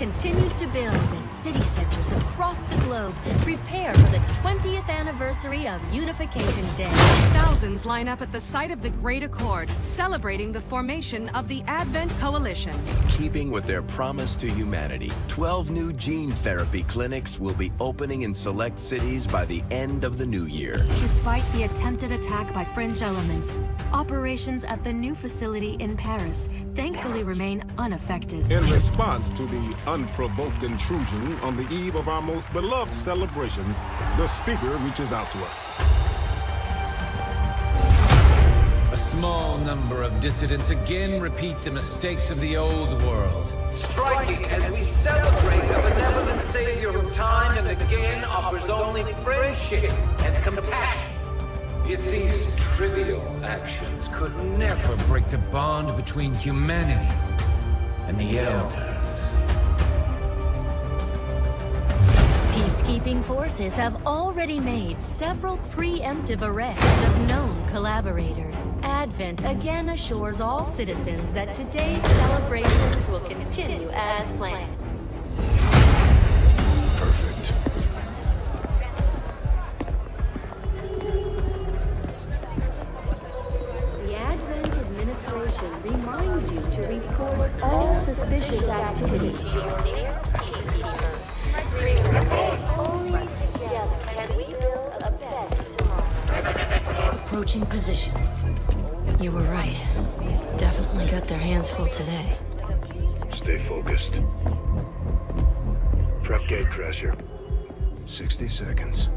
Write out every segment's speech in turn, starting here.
continues to build as city centers across the globe prepare for the 20th anniversary of Unification Day. Thousands line up at the site of the Great Accord, celebrating the formation of the Advent Coalition. Keeping with their promise to humanity, 12 new gene therapy clinics will be opening in select cities by the end of the new year. Despite the attempted attack by fringe elements, operations at the new facility in Paris thankfully remain unaffected. In response to the unprovoked intrusion on the eve of our most beloved celebration, the speaker reaches out to us. A small number of dissidents again repeat the mistakes of the old world. Striking as we celebrate the benevolent savior who time and again offers only friendship and compassion. Yet these trivial actions could never break the bond between humanity and the Elders. Peacekeeping forces have already made several preemptive arrests of known collaborators. Advent again assures all citizens that today's celebrations will continue as planned. Perfect. The Advent administration reminds you to report all suspicious activity to your nearest peacekeeper. Only Approaching position. You were right. They've definitely got their hands full today. Stay focused. Prep gate crasher. 60 seconds.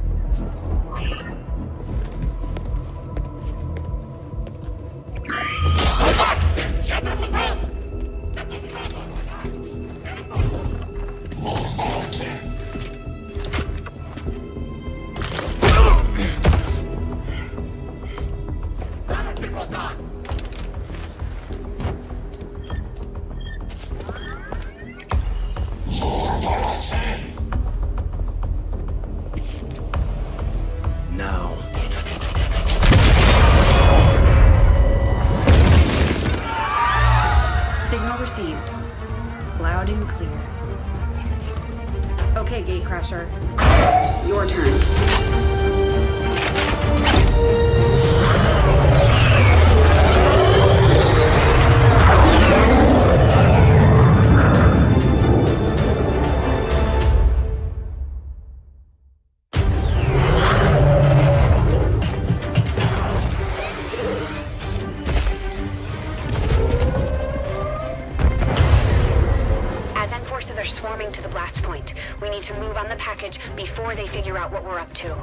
Point. We need to move on the package before they figure out what we're up to.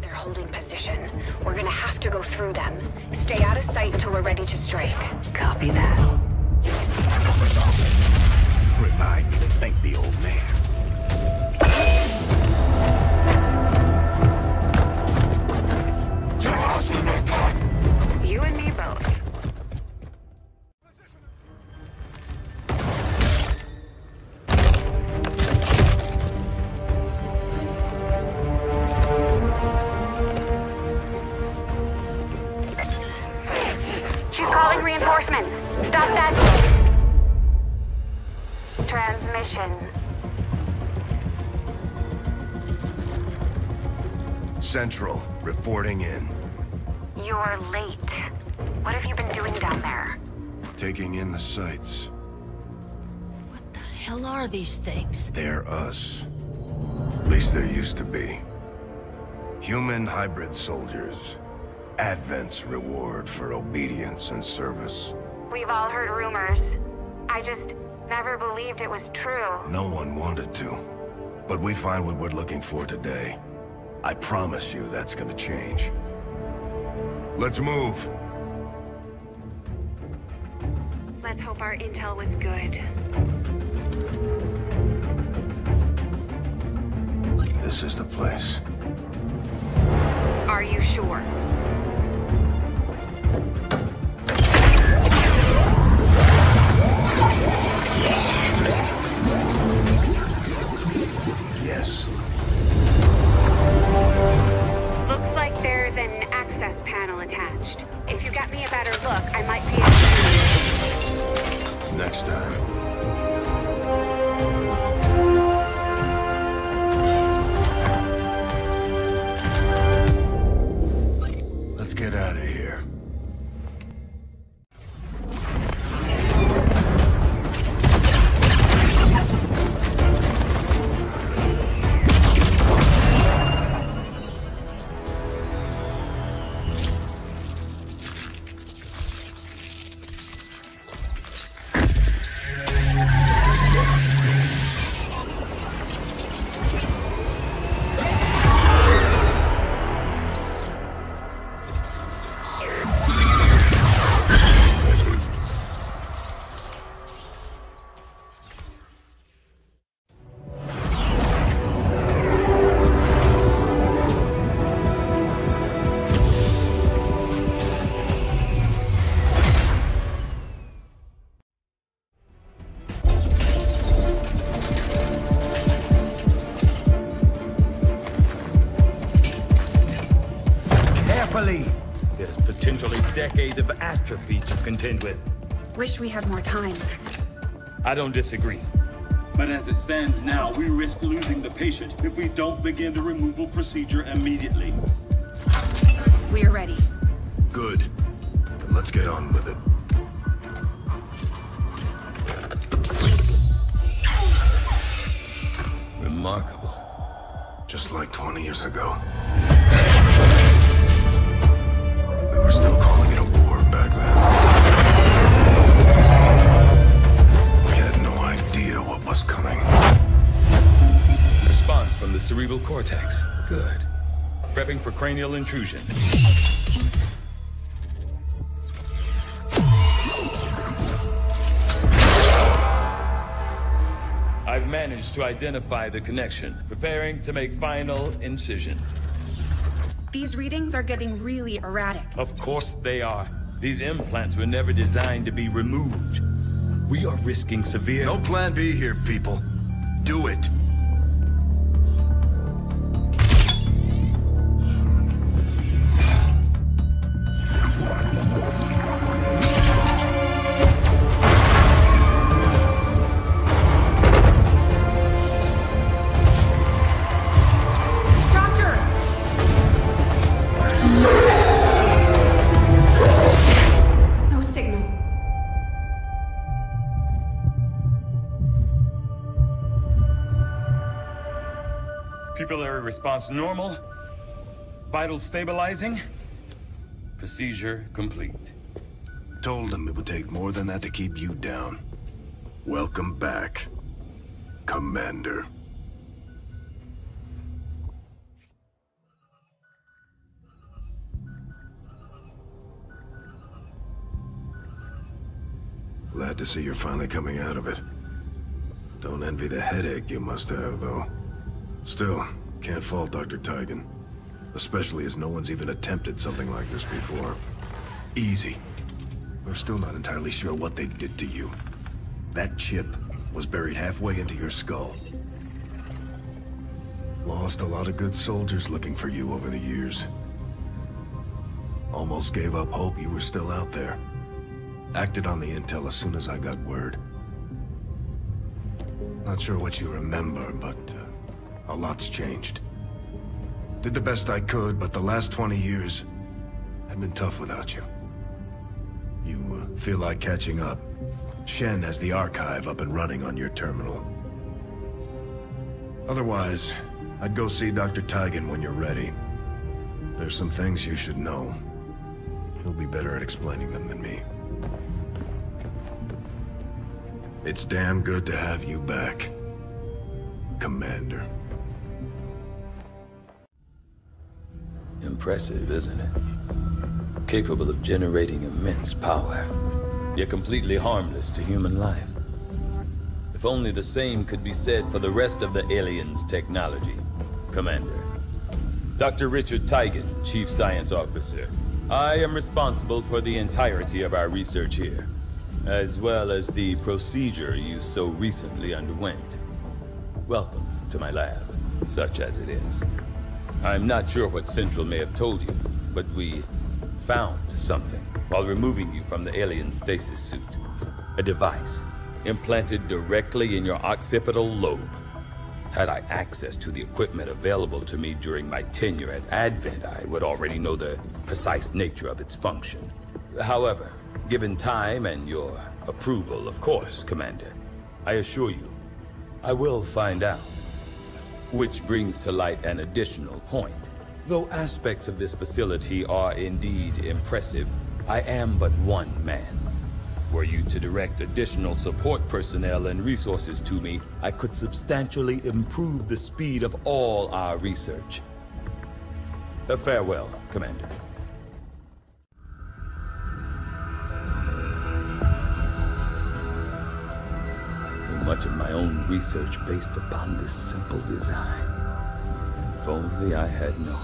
They're holding position. We're gonna have to go through them. Stay out of sight until we're ready to strike. Copy that. Remind me to thank the old man. Central, reporting in. You're late. What have you been doing down there? Taking in the sights. What the hell are these things? They're us. At least there used to be. Human hybrid soldiers. Advent's reward for obedience and service. We've all heard rumors. I just never believed it was true. No one wanted to. But we find what we're looking for today. I promise you that's gonna change. Let's move. Let's hope our intel was good. This is the place. Are you sure? Potentially decades of atrophy to contend with. Wish we had more time. I don't disagree. But as it stands now, we risk losing the patient if we don't begin the removal procedure immediately. We're ready. Good. Then let's get on with it. Remarkable. Just like 20 years ago. We were still calling it a war back then. We had no idea what was coming. Response from the cerebral cortex. Good. Prepping for cranial intrusion. I've managed to identify the connection, preparing to make final incision. These readings are getting really erratic. Of course they are. These implants were never designed to be removed. We are risking severe... No plan B here, people. Do it. Response normal. Vital stabilizing. Procedure complete. Told them it would take more than that to keep you down. Welcome back, Commander. Glad to see you're finally coming out of it. Don't envy the headache you must have, though. Still, can't fault Dr. Tygan. Especially as no one's even attempted something like this before. Easy. We're still not entirely sure what they did to you. That chip was buried halfway into your skull. Lost a lot of good soldiers looking for you over the years. Almost gave up hope you were still out there. Acted on the intel as soon as I got word. Not sure what you remember, but uh, a lot's changed. Did the best I could, but the last 20 years have been tough without you. You feel like catching up. Shen has the archive up and running on your terminal. Otherwise, I'd go see Dr. Tygan when you're ready. There's some things you should know. He'll be better at explaining them than me. It's damn good to have you back, Commander. Impressive, isn't it? Capable of generating immense power, yet completely harmless to human life. If only the same could be said for the rest of the aliens' technology, Commander. Dr. Richard Tygan, Chief Science Officer. I am responsible for the entirety of our research here, as well as the procedure you so recently underwent. Welcome to my lab, such as it is. I'm not sure what Central may have told you, but we found something while removing you from the alien stasis suit. A device implanted directly in your occipital lobe. Had I access to the equipment available to me during my tenure at Advent, I would already know the precise nature of its function. However, given time and your approval, of course, Commander, I assure you, I will find out. Which brings to light an additional point. Though aspects of this facility are indeed impressive, I am but one man. Were you to direct additional support personnel and resources to me, I could substantially improve the speed of all our research. Uh, farewell, Commander. Much of my own research based upon this simple design. If only I had known.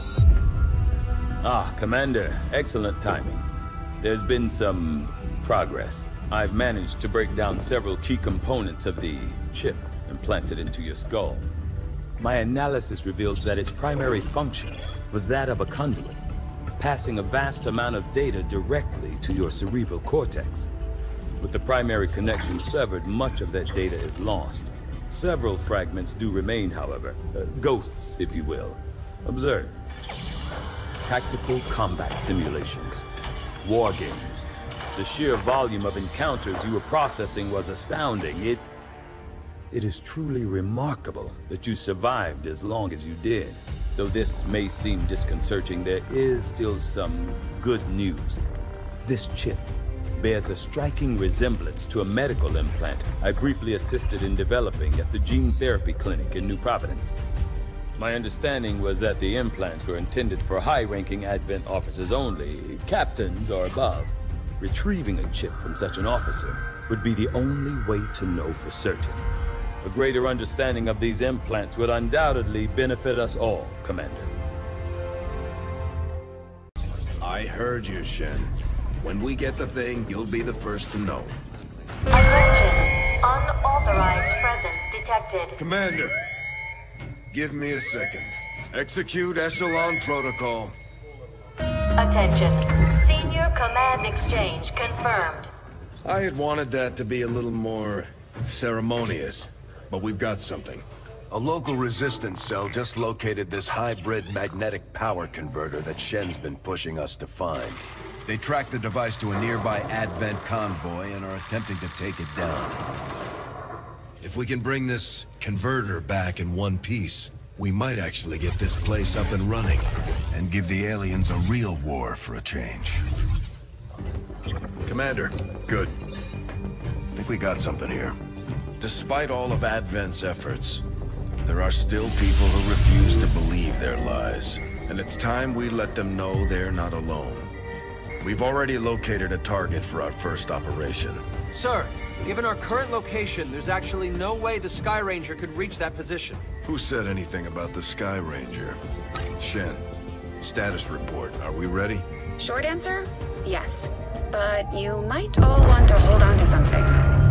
Ah, Commander, excellent timing. There's been some progress. I've managed to break down several key components of the chip implanted into your skull. My analysis reveals that its primary function was that of a conduit, passing a vast amount of data directly to your cerebral cortex. With the primary connection severed, much of that data is lost. Several fragments do remain, however. Uh, ghosts, if you will. Observe. Tactical combat simulations. War games. The sheer volume of encounters you were processing was astounding. It... It is truly remarkable that you survived as long as you did. Though this may seem disconcerting, there is still some good news. This chip bears a striking resemblance to a medical implant I briefly assisted in developing at the Gene Therapy Clinic in New Providence. My understanding was that the implants were intended for high-ranking Advent officers only, captains or above. Retrieving a chip from such an officer would be the only way to know for certain. A greater understanding of these implants would undoubtedly benefit us all, Commander. I heard you, Shen. When we get the thing, you'll be the first to know. Attention. Unauthorized presence detected. Commander, give me a second. Execute Echelon Protocol. Attention. Senior Command Exchange confirmed. I had wanted that to be a little more ceremonious, but we've got something. A local resistance cell just located this hybrid magnetic power converter that Shen's been pushing us to find. They tracked the device to a nearby Advent convoy and are attempting to take it down. If we can bring this converter back in one piece, we might actually get this place up and running, and give the aliens a real war for a change. Commander, good. I think we got something here. Despite all of Advent's efforts, there are still people who refuse to believe their lies. And it's time we let them know they're not alone. We've already located a target for our first operation. Sir, given our current location, there's actually no way the Skyranger could reach that position. Who said anything about the Skyranger? Shen, status report. Are we ready? Short answer? Yes. But you might all want to hold on to something.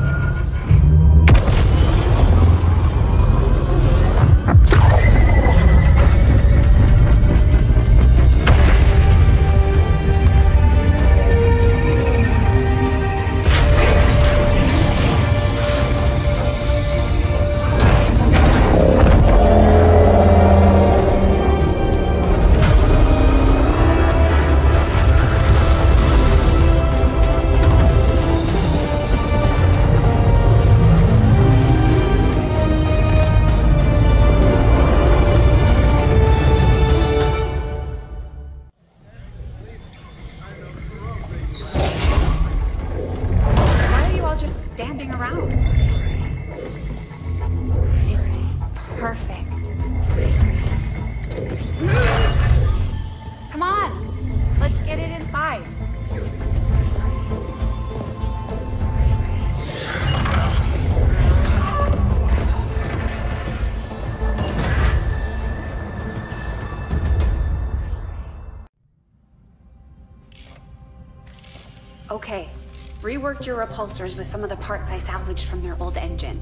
Your repulsors with some of the parts I salvaged from their old engine.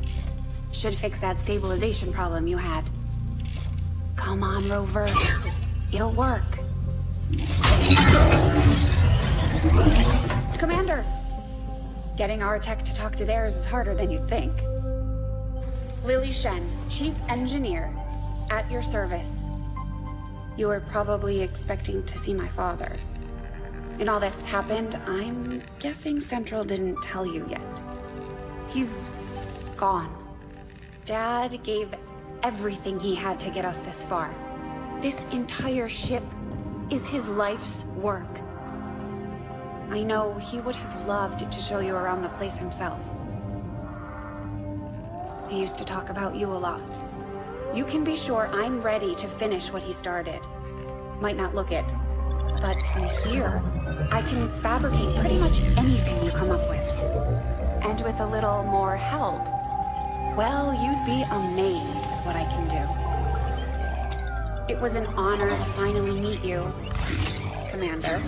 Should fix that stabilization problem you had. Come on, Rover. It'll work. Commander! Getting our tech to talk to theirs is harder than you'd think. Lily Shen, Chief Engineer, at your service. You were probably expecting to see my father. In all that's happened, I'm guessing Central didn't tell you yet. He's gone. Dad gave everything he had to get us this far. This entire ship is his life's work. I know he would have loved to show you around the place himself. He used to talk about you a lot. You can be sure I'm ready to finish what he started. Might not look it, but from here, I can fabricate pretty much anything you come up with. And with a little more help, well, you'd be amazed with what I can do. It was an honor to finally meet you, Commander.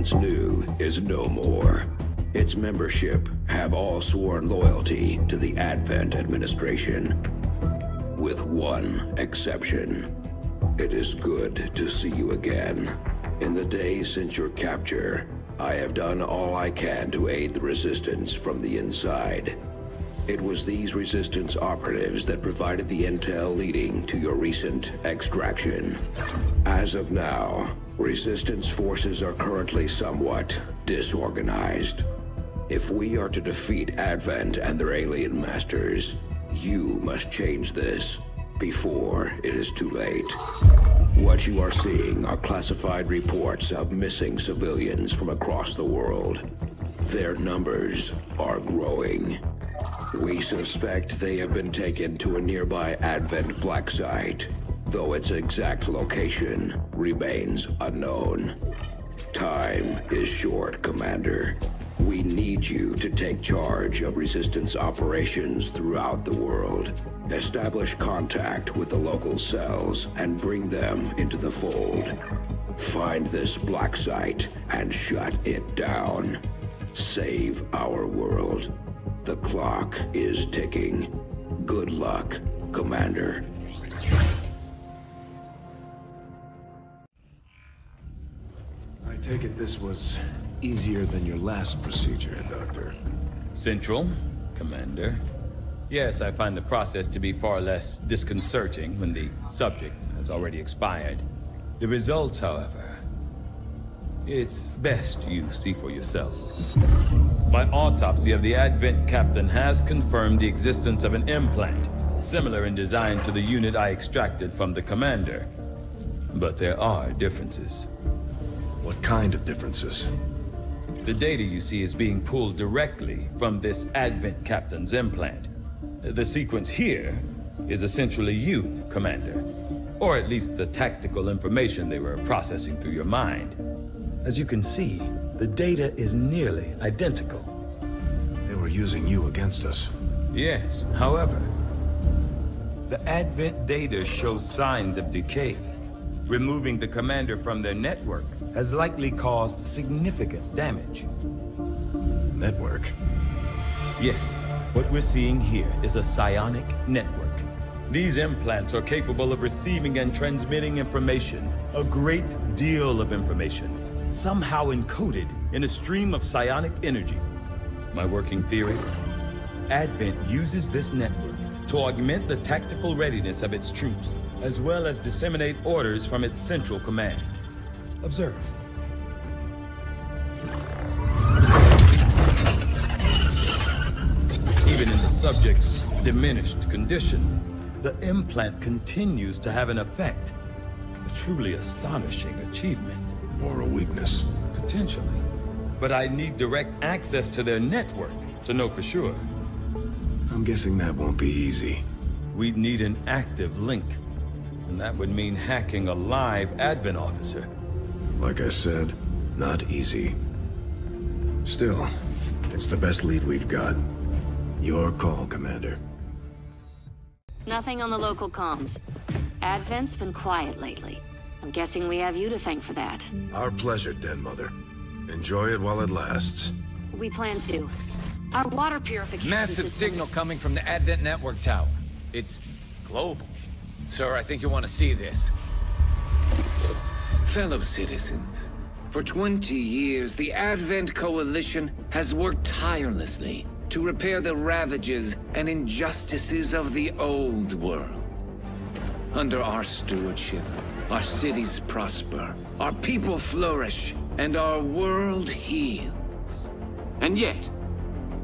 Once knew is no more. Its membership have all sworn loyalty to the Advent administration. With one exception. It is good to see you again. In the days since your capture, I have done all I can to aid the Resistance from the inside. It was these Resistance operatives that provided the intel leading to your recent extraction. As of now, Resistance forces are currently somewhat disorganized. If we are to defeat Advent and their alien masters, you must change this before it is too late. What you are seeing are classified reports of missing civilians from across the world. Their numbers are growing. We suspect they have been taken to a nearby Advent black site, though its exact location remains unknown. Time is short, Commander. We need you to take charge of Resistance operations throughout the world. Establish contact with the local cells and bring them into the fold. Find this black site and shut it down. Save our world. The clock is ticking. Good luck, Commander. Take it this was easier than your last procedure, Doctor. Central, Commander. Yes, I find the process to be far less disconcerting when the subject has already expired. The results, however, it's best you see for yourself. My autopsy of the Advent captain has confirmed the existence of an implant, similar in design to the unit I extracted from the commander. But there are differences. What kind of differences? The data you see is being pulled directly from this Advent captain's implant. The sequence here is essentially you, Commander. Or at least the tactical information they were processing through your mind. As you can see, the data is nearly identical. They were using you against us. Yes, however, the Advent data shows signs of decay. Removing the commander from their network has likely caused significant damage. Network? Yes, what we're seeing here is a psionic network. These implants are capable of receiving and transmitting information, a great deal of information, somehow encoded in a stream of psionic energy. My working theory? Advent uses this network to augment the tactical readiness of its troops, as well as disseminate orders from its central command. Observe. Even in the subject's diminished condition, the implant continues to have an effect. A truly astonishing achievement. Or a weakness. Potentially. But I need direct access to their network to know for sure. I'm guessing that won't be easy. We'd need an active link. And that would mean hacking a live Advent officer. Like I said, not easy. Still, it's the best lead we've got. Your call, Commander. Nothing on the local comms. Advent's been quiet lately. I'm guessing we have you to thank for that. Our pleasure, Den Mother. Enjoy it while it lasts. We plan to. Our water purification Massive system- signal coming from the Advent Network Tower. It's global. Sir, I think you want to see this. Fellow citizens, for 20 years, the Advent Coalition has worked tirelessly to repair the ravages and injustices of the old world. Under our stewardship, our cities prosper, our people flourish, and our world heals. And yet,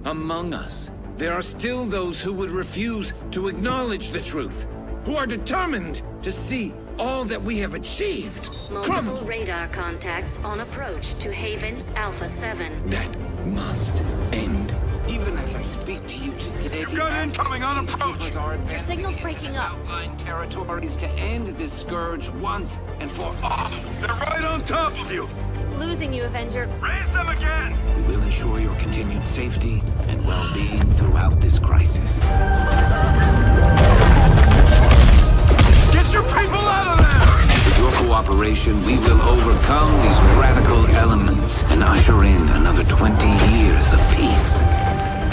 among us, there are still those who would refuse to acknowledge the truth, who are determined to see all that we have achieved Multiple crumble. radar contacts on approach to Haven Alpha 7. That must end. Even as I speak to you today, You've got incoming on approach. Your signal's breaking up. Outlying territories to end this scourge once and for all. They're right on top of you. Losing you, Avenger. Raise them again. We will ensure your continued safety and well-being throughout this crisis. Get your people out of there! With your cooperation, we will overcome these radical elements and usher in another 20 years of peace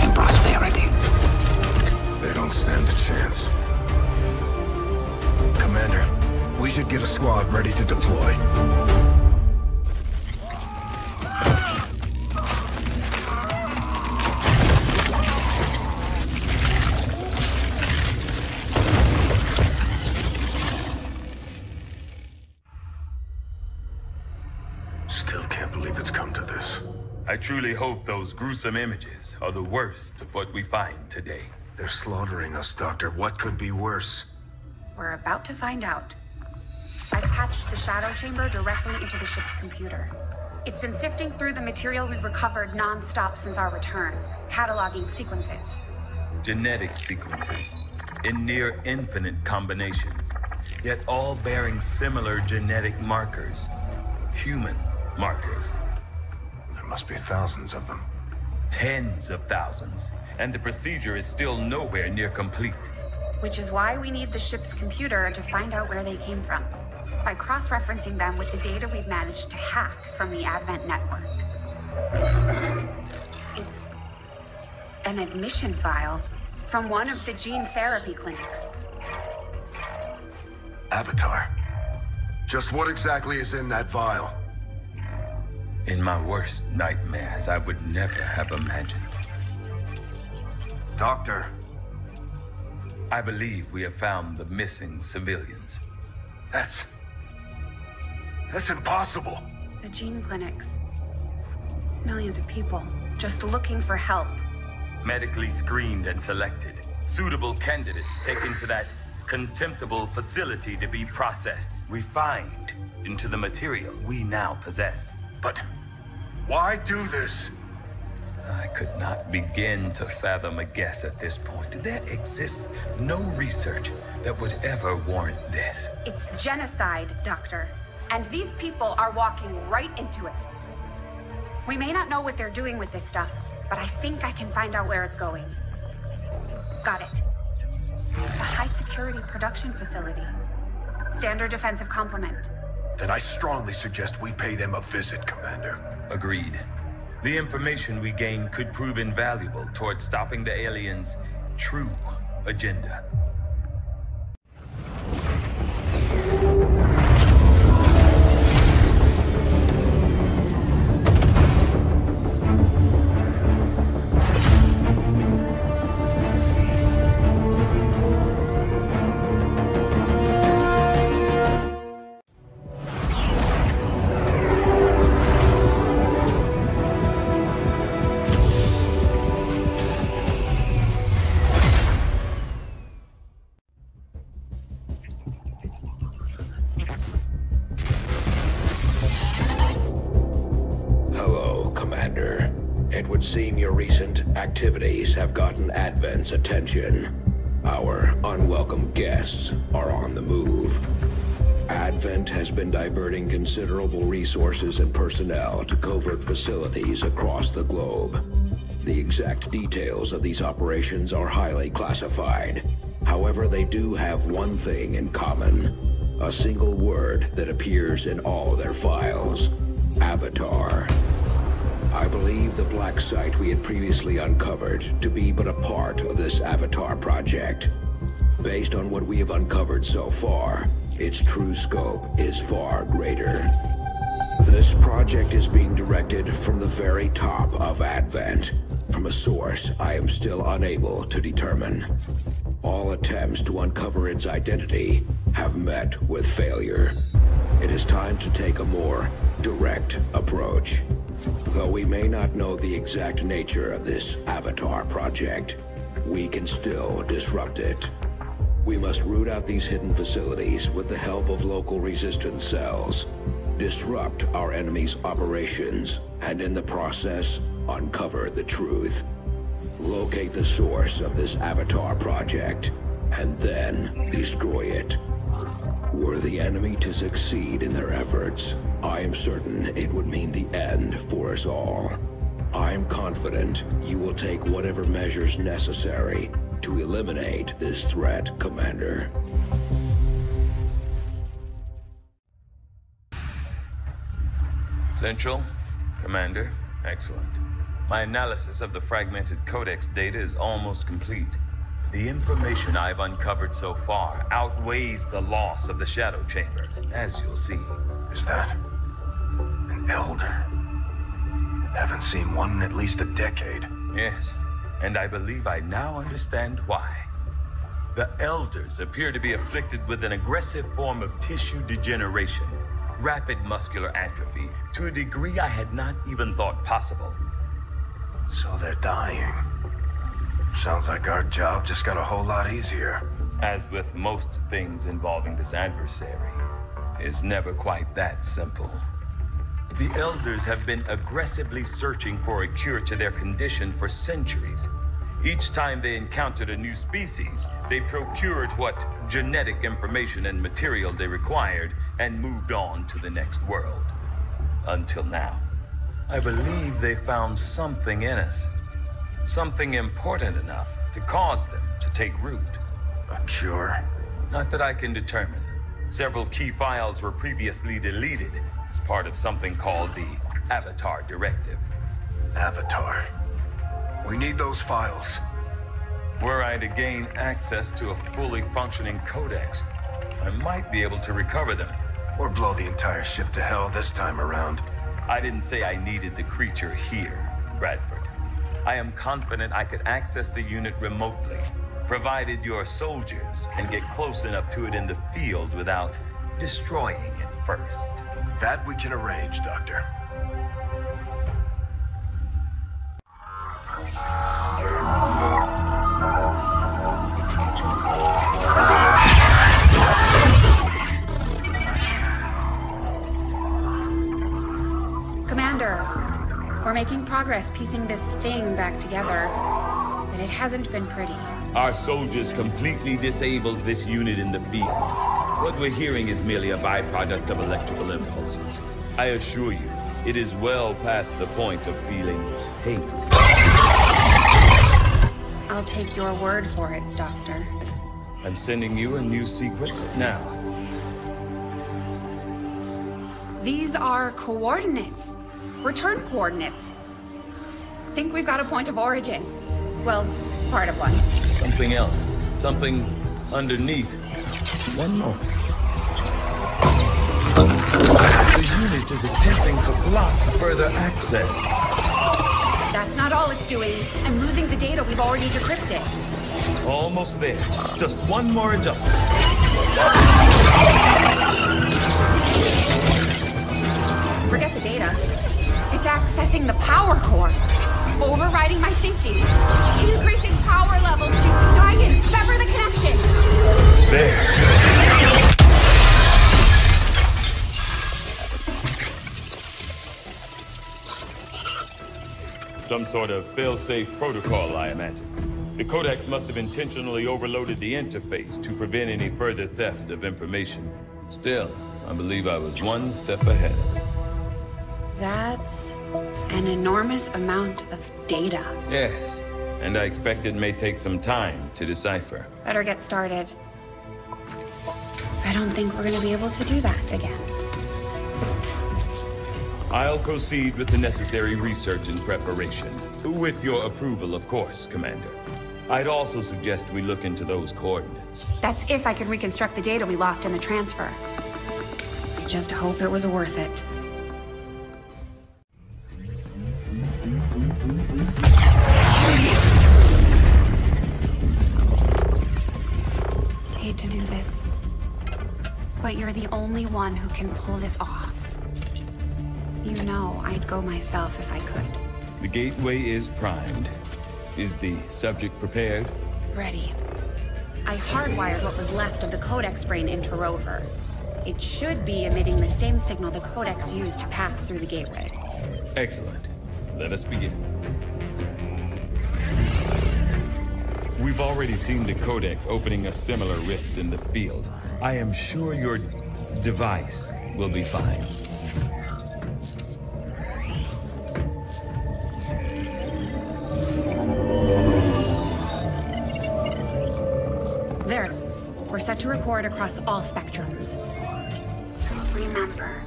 and prosperity. They don't stand a chance. Commander, we should get a squad ready to deploy. I truly hope those gruesome images are the worst of what we find today. They're slaughtering us, Doctor. What could be worse? We're about to find out. I've patched the shadow chamber directly into the ship's computer. It's been sifting through the material we recovered non-stop since our return, cataloging sequences. Genetic sequences in near infinite combinations, yet all bearing similar genetic markers. Human markers. There must be thousands of them. Tens of thousands. And the procedure is still nowhere near complete. Which is why we need the ship's computer to find out where they came from. By cross-referencing them with the data we've managed to hack from the Advent network. It's an admission file from one of the gene therapy clinics. Avatar. Just what exactly is in that vial? In my worst nightmares, I would never have imagined. Doctor. I believe we have found the missing civilians. That's... That's impossible. The gene clinics. Millions of people just looking for help. Medically screened and selected. Suitable candidates taken to that contemptible facility to be processed, refined into the material we now possess. But why do this? I could not begin to fathom a guess at this point. There exists no research that would ever warrant this. It's genocide, Doctor. And these people are walking right into it. We may not know what they're doing with this stuff, but I think I can find out where it's going. Got it. It's a high security production facility. Standard defensive complement. Then I strongly suggest we pay them a visit, Commander. Agreed. The information we gain could prove invaluable towards stopping the aliens' true agenda. It would seem your recent activities have gotten Advent's attention. Our unwelcome guests are on the move. Advent has been diverting considerable resources and personnel to covert facilities across the globe. The exact details of these operations are highly classified. However, they do have one thing in common. A single word that appears in all their files. Avatar. I believe the black site we had previously uncovered to be but a part of this Avatar project. Based on what we have uncovered so far, its true scope is far greater. This project is being directed from the very top of Advent, from a source I am still unable to determine. All attempts to uncover its identity have met with failure. It is time to take a more direct approach. Though we may not know the exact nature of this Avatar project, we can still disrupt it. We must root out these hidden facilities with the help of local resistance cells, disrupt our enemy's operations, and in the process, uncover the truth. Locate the source of this Avatar project, and then destroy it. Were the enemy to succeed in their efforts, I am certain it would mean the end for us all. I'm confident you will take whatever measures necessary to eliminate this threat, Commander. Central, Commander, excellent. My analysis of the fragmented Codex data is almost complete. The information I've uncovered so far outweighs the loss of the Shadow Chamber, as you'll see. Is that an Elder? Haven't seen one in at least a decade. Yes, and I believe I now understand why. The Elders appear to be afflicted with an aggressive form of tissue degeneration, rapid muscular atrophy, to a degree I had not even thought possible. So they're dying. Sounds like our job just got a whole lot easier. As with most things involving this adversary, it's never quite that simple. The Elders have been aggressively searching for a cure to their condition for centuries. Each time they encountered a new species, they procured what genetic information and material they required and moved on to the next world. Until now. I believe they found something in us. Something important enough to cause them to take root. A cure? Not that I can determine. Several key files were previously deleted as part of something called the Avatar Directive. Avatar. We need those files. Were I to gain access to a fully functioning codex, I might be able to recover them. Or blow the entire ship to hell this time around. I didn't say I needed the creature here, Bradford. I am confident I could access the unit remotely, provided your soldiers can get close enough to it in the field without destroying it first. That we can arrange, Doctor. Commander, we're making progress piecing this thing back together, but it hasn't been pretty. Our soldiers completely disabled this unit in the field. What we're hearing is merely a byproduct of electrical impulses. I assure you, it is well past the point of feeling pain. I'll take your word for it, Doctor. I'm sending you a new sequence now. These are coordinates. Return coordinates. Think we've got a point of origin. Well, part of one. Something else. Something underneath. One moment. Unit is attempting to block further access. That's not all it's doing. I'm losing the data we've already decrypted. Almost there. Just one more adjustment. Forget the data. It's accessing the power core. Overriding my safety. Increasing power levels to Tygan, sever the connection. There. Some sort of fail-safe protocol, I imagine. The Codex must have intentionally overloaded the interface to prevent any further theft of information. Still, I believe I was one step ahead of it. That's an enormous amount of data. Yes, and I expect it may take some time to decipher. Better get started. I don't think we're gonna be able to do that again. I'll proceed with the necessary research and preparation. With your approval, of course, Commander. I'd also suggest we look into those coordinates. That's if I can reconstruct the data we lost in the transfer. I just hope it was worth it. Hate to do this, but you're the only one who can pull this off. You know I'd go myself if I could. The gateway is primed. Is the subject prepared? Ready. I hardwired what was left of the Codex brain into Rover. It should be emitting the same signal the Codex used to pass through the gateway. Excellent. Let us begin. We've already seen the Codex opening a similar rift in the field. I am sure your device will be fine. Set to across all spectrums. Remember,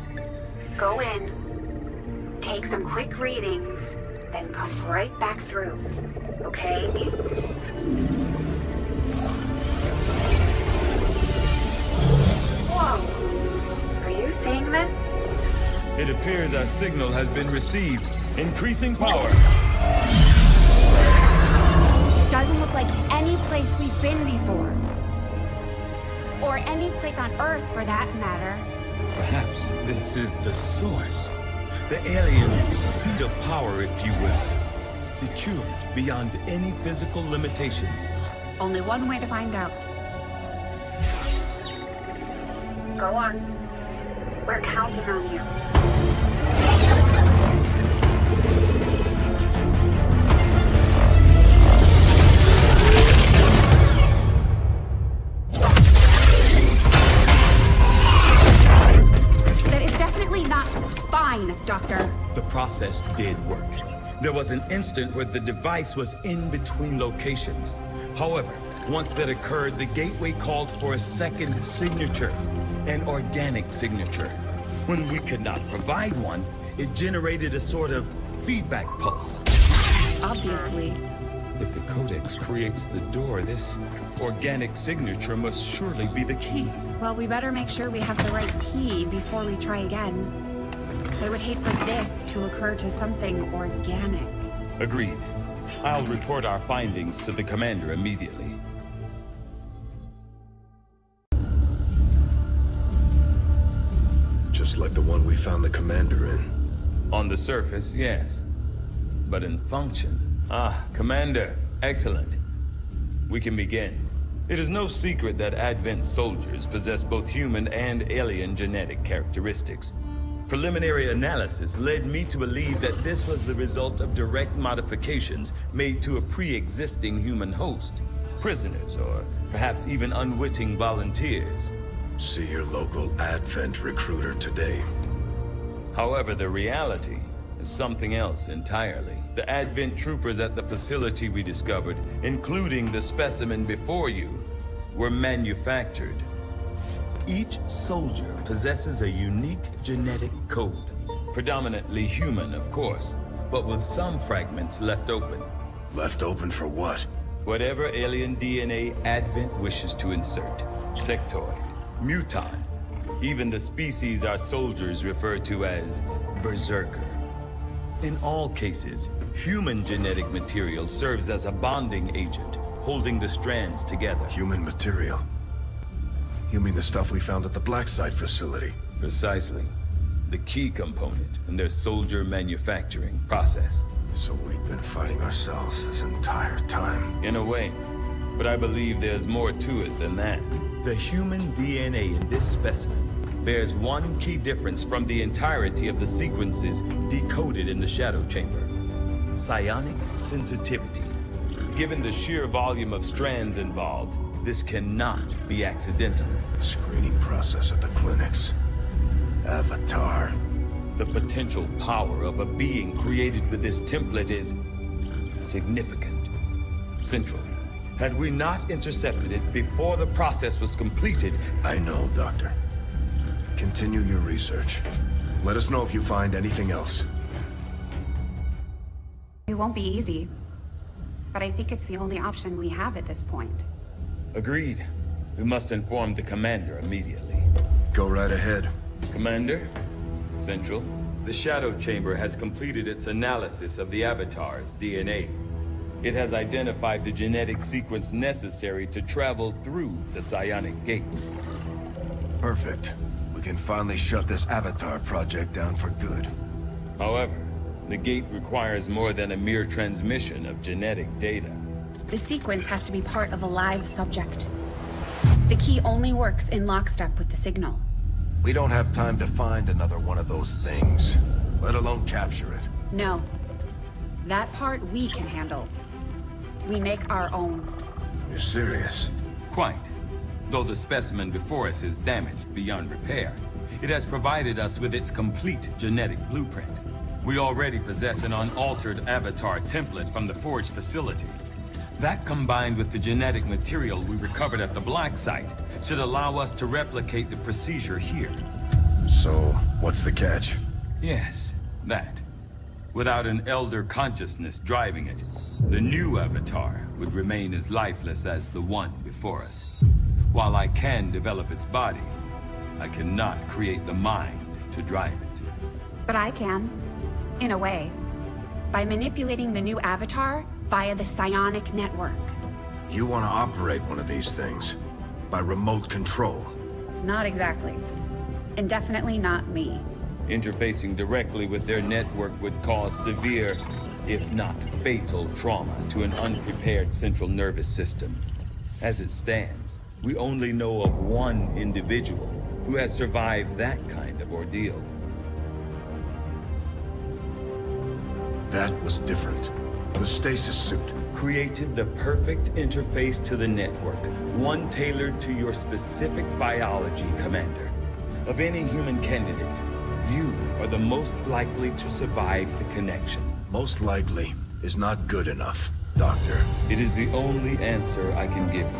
go in, take some quick readings, then come right back through. Okay? Whoa. Are you seeing this? It appears our signal has been received. Increasing power. Doesn't look like any place we've been before. Or any place on Earth, for that matter. Perhaps this is the source. The aliens' seat of power, if you will. Secured beyond any physical limitations. Only one way to find out. Go on. We're counting on you. Doctor. The process did work. There was an instant where the device was in between locations. However, once that occurred, the gateway called for a second signature, an organic signature. When we could not provide one, it generated a sort of feedback pulse. Obviously. If the Codex creates the door, this organic signature must surely be the key. Well, we better make sure we have the right key before we try again. I would hate for this to occur to something organic. Agreed. I'll report our findings to the commander immediately. Just like the one we found the commander in. On the surface, yes. But in function... Ah, Commander, excellent. We can begin. It is no secret that Advent soldiers possess both human and alien genetic characteristics. Preliminary analysis led me to believe that this was the result of direct modifications made to a pre-existing human host. Prisoners, or perhaps even unwitting volunteers. See your local Advent recruiter today. However, the reality is something else entirely. The Advent troopers at the facility we discovered, including the specimen before you, were manufactured. Each soldier possesses a unique genetic code. Predominantly human, of course, but with some fragments left open. Left open for what? Whatever alien DNA Advent wishes to insert. Sectoid, mutant, even the species our soldiers refer to as Berserker. In all cases, human genetic material serves as a bonding agent, holding the strands together. Human material? You mean the stuff we found at the Blacksite facility? Precisely. The key component in their soldier manufacturing process. So we've been fighting ourselves this entire time. In a way. But I believe there's more to it than that. The human DNA in this specimen bears one key difference from the entirety of the sequences decoded in the Shadow Chamber. Psionic sensitivity. Given the sheer volume of strands involved, this cannot be accidental. Screening process at the clinics. Avatar. The potential power of a being created with this template is significant. Central. Had we not intercepted it before the process was completed... I know, Doctor. Continue your research. Let us know if you find anything else. It won't be easy. But I think it's the only option we have at this point. Agreed. We must inform the commander immediately. Go right ahead. Commander? Central, the Shadow Chamber has completed its analysis of the Avatar's DNA. It has identified the genetic sequence necessary to travel through the Psionic Gate. Perfect. We can finally shut this Avatar project down for good. However, the gate requires more than a mere transmission of genetic data. The sequence has to be part of a live subject. The key only works in lockstep with the signal. We don't have time to find another one of those things, let alone capture it. No. That part we can handle. We make our own. You're serious? Quite. Though the specimen before us is damaged beyond repair, it has provided us with its complete genetic blueprint. We already possess an unaltered avatar template from the Forge facility. That combined with the genetic material we recovered at the Black Site should allow us to replicate the procedure here. So, what's the catch? Yes, that. Without an Elder consciousness driving it, the new Avatar would remain as lifeless as the one before us. While I can develop its body, I cannot create the mind to drive it. But I can. In a way. By manipulating the new Avatar via the psionic network. You want to operate one of these things? By remote control? Not exactly. And definitely not me. Interfacing directly with their network would cause severe, if not fatal, trauma to an unprepared central nervous system. As it stands, we only know of one individual who has survived that kind of ordeal. That was different. The stasis suit. Created the perfect interface to the network, one tailored to your specific biology, Commander. Of any human candidate, you are the most likely to survive the connection. Most likely is not good enough, Doctor. It is the only answer I can give you,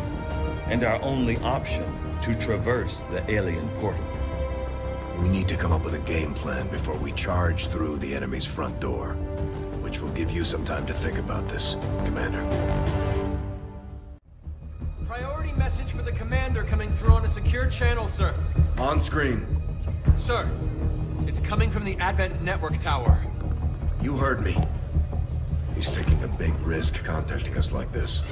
and our only option to traverse the alien portal. We need to come up with a game plan before we charge through the enemy's front door. Which will give you some time to think about this, Commander. Priority message for the Commander coming through on a secure channel, sir. On screen. Sir, it's coming from the Advent Network Tower. You heard me. He's taking a big risk contacting us like this.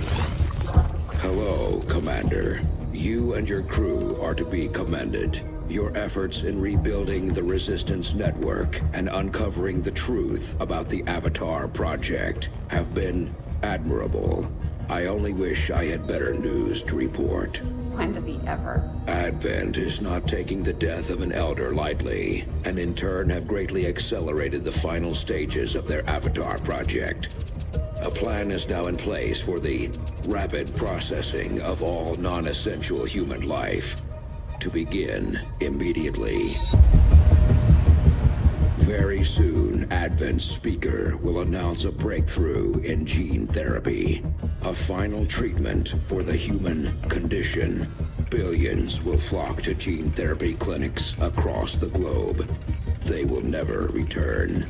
Hello, Commander. You and your crew are to be commended. Your efforts in rebuilding the Resistance Network and uncovering the truth about the Avatar Project have been admirable. I only wish I had better news to report. When does he ever? Advent is not taking the death of an Elder lightly, and in turn have greatly accelerated the final stages of their Avatar Project. A plan is now in place for the rapid processing of all non-essential human life to begin immediately. Very soon, Advent speaker will announce a breakthrough in gene therapy. A final treatment for the human condition. Billions will flock to gene therapy clinics across the globe. They will never return.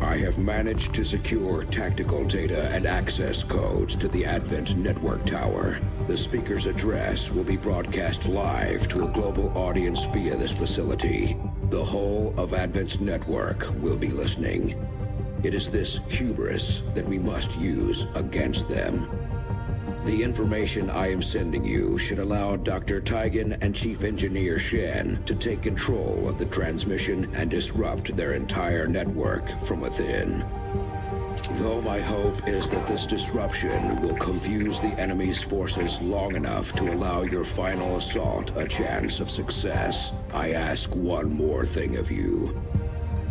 I have managed to secure tactical data and access codes to the Advent Network Tower. The speaker's address will be broadcast live to a global audience via this facility. The whole of Advent's network will be listening. It is this hubris that we must use against them. The information I am sending you should allow Dr. Tygan and Chief Engineer Shen to take control of the transmission and disrupt their entire network from within. Though my hope is that this disruption will confuse the enemy's forces long enough to allow your final assault a chance of success, I ask one more thing of you.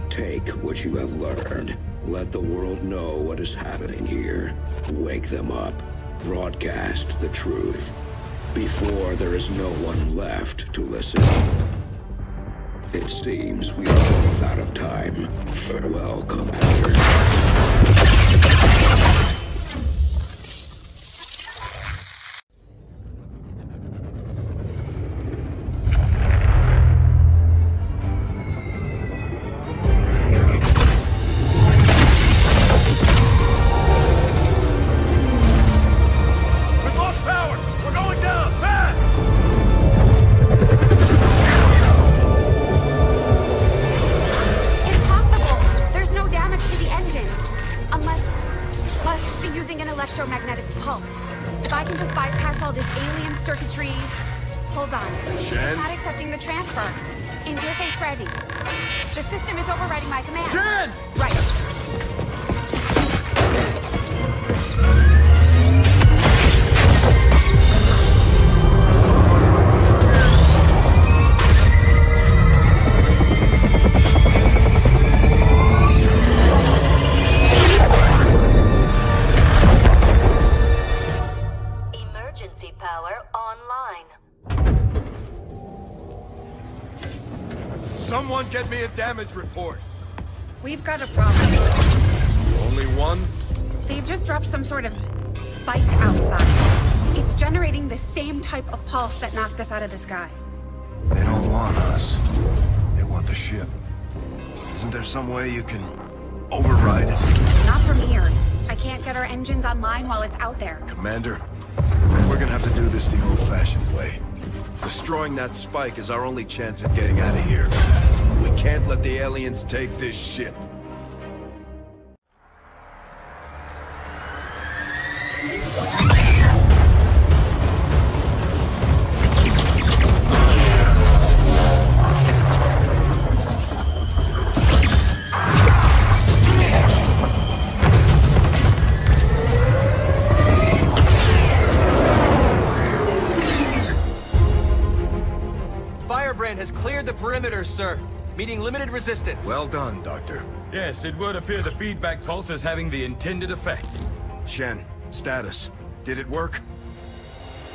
Take what you have learned. Let the world know what is happening here. Wake them up. Broadcast the truth. Before there is no one left to listen. It seems we are both out of time. Farewell, Commander. Get me a damage report. We've got a problem. Only one? They've just dropped some sort of spike outside. It's generating the same type of pulse that knocked us out of the sky. They don't want us. They want the ship. Isn't there some way you can override it? Not from here. I can't get our engines online while it's out there. Commander, we're gonna have to do this the old-fashioned way. Destroying that spike is our only chance of getting out of here. Can't let the aliens take this ship. Firebrand has cleared the perimeter, sir. Meeting limited resistance. Well done, Doctor. Yes, it would appear the feedback pulse is having the intended effect. Shen, status. Did it work?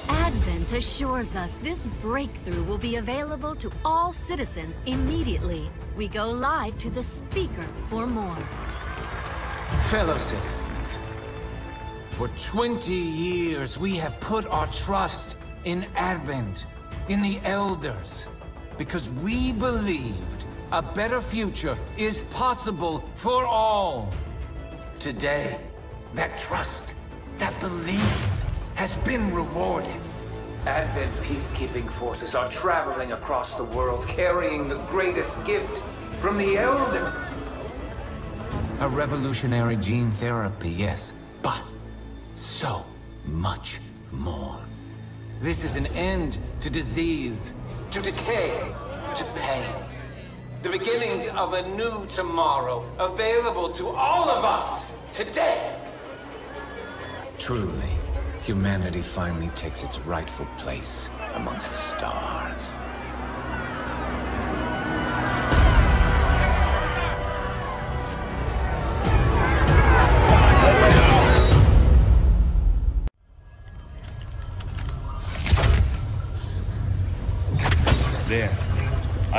Advent assures us this breakthrough will be available to all citizens immediately. We go live to the speaker for more. Fellow citizens, for 20 years we have put our trust in Advent, in the Elders, because we believed a better future is possible for all. Today, that trust, that belief, has been rewarded. Advent peacekeeping forces are traveling across the world carrying the greatest gift from the Elders. A revolutionary gene therapy, yes, but so much more. This is an end to disease, to decay, to pain. The beginnings of a new tomorrow, available to all of us today. Truly, humanity finally takes its rightful place amongst the stars.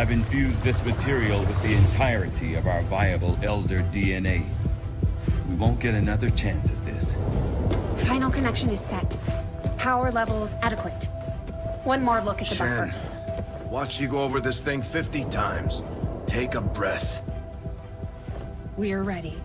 I've infused this material with the entirety of our viable Elder DNA. We won't get another chance at this. Final connection is set. Power levels adequate. One more look at the Shen, buffer. watch you go over this thing 50 times. Take a breath. We're ready.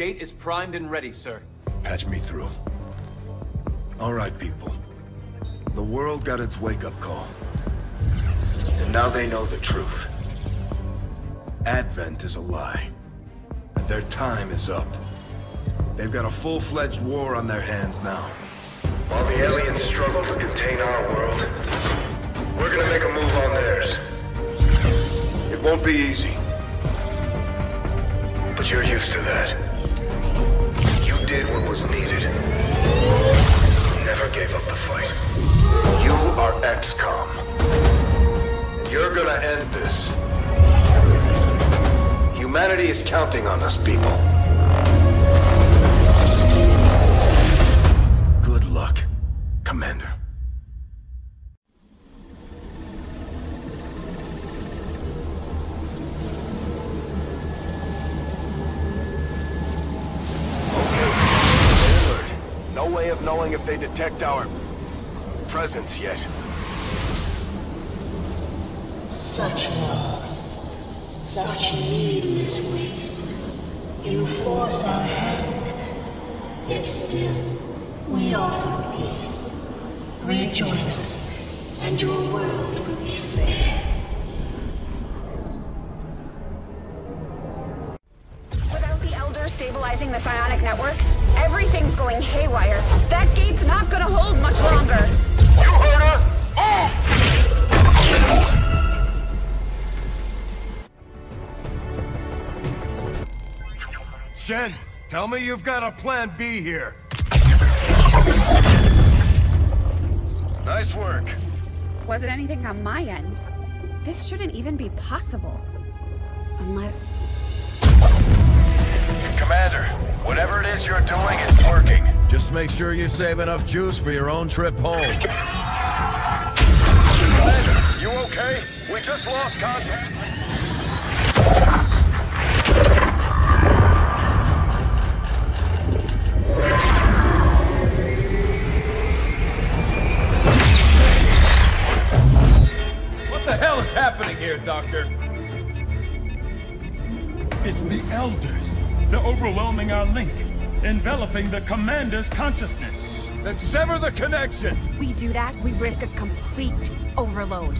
Gate is primed and ready, sir. Patch me through. All right, people. The world got its wake-up call. And now they know the truth. Advent is a lie. And their time is up. They've got a full-fledged war on their hands now. While the aliens struggle to contain our world, we're gonna make a move on theirs. It won't be easy. But you're used to that. Did what was needed. Never gave up the fight. You are XCOM. And you're gonna end this. Humanity is counting on us, people. Good luck, Commander. If they detect our presence yet? Such loss, such needless waste. You force our hand, yet still we offer peace. Rejoin us, and your world will be spared. Without the Elder stabilizing the psionic network, everything's going haywire. That gate's not gonna hold much longer. You heard her! Shen, tell me you've got a plan B here. Nice work. Wasn't anything on my end. This shouldn't even be possible. Unless... Commander, whatever it is you're doing, it's working. Just make sure you save enough juice for your own trip home. Commander, you okay? We just lost contact. What the hell is happening here, Doctor? It's the Elders. They're overwhelming our link, enveloping the Commander's consciousness. Then sever the connection! We do that, we risk a complete overload.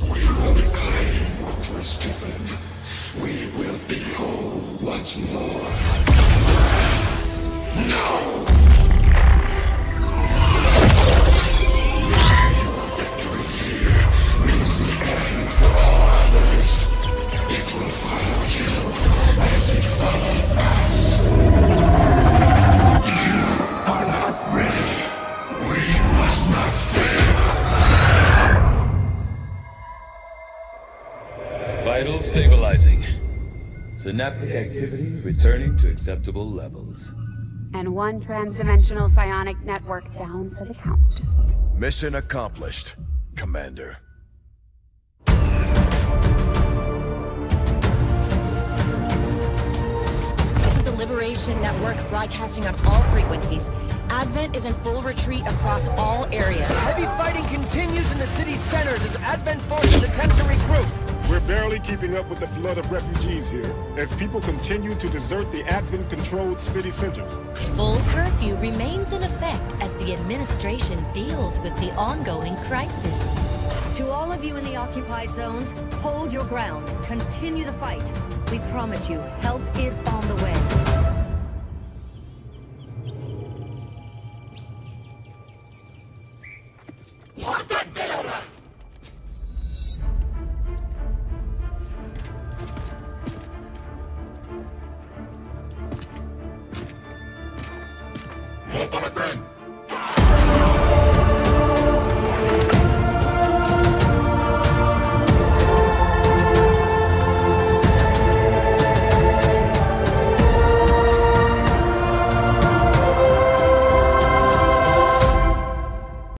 We will reclaim what was given. We will be whole once more. Now! Synaptic activity returning to acceptable levels. And one transdimensional psionic network down for the count. Mission accomplished, Commander. This is the Liberation Network broadcasting on all frequencies. Advent is in full retreat across all areas. Heavy fighting continues in the city's centers as Advent forces attempt to regroup. We're barely keeping up with the flood of refugees here, as people continue to desert the Advent-controlled city centers. Full curfew remains in effect as the administration deals with the ongoing crisis. To all of you in the occupied zones, hold your ground. Continue the fight. We promise you, help is on the way.